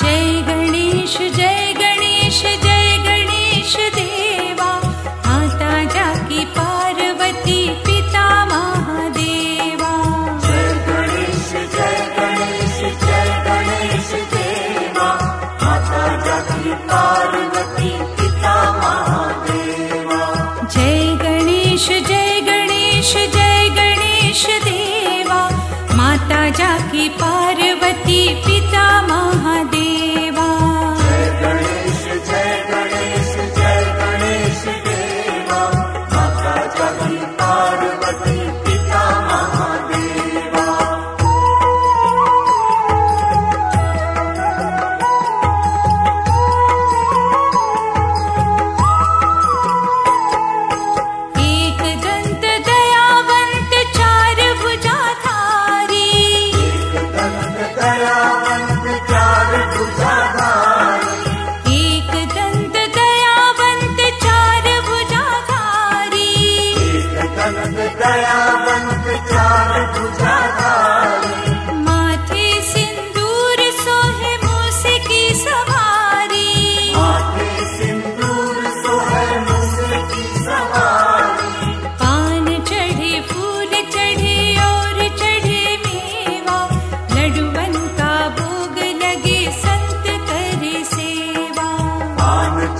जय गणेश जय गणेश जय गणेश देवा। माता जाकी पार्वती पिता महादेवा। जय गणेश जय गणेश जय गणेश देवा। माता जाकी पार्वती पिता महादेवा। जय गणेश जय गणेश जय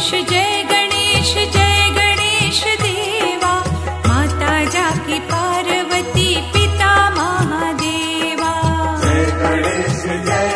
गणेश जय गणेश जय गणेश देवा। माता जाकी पार्वती पिता महादेवा। जय गणेश जय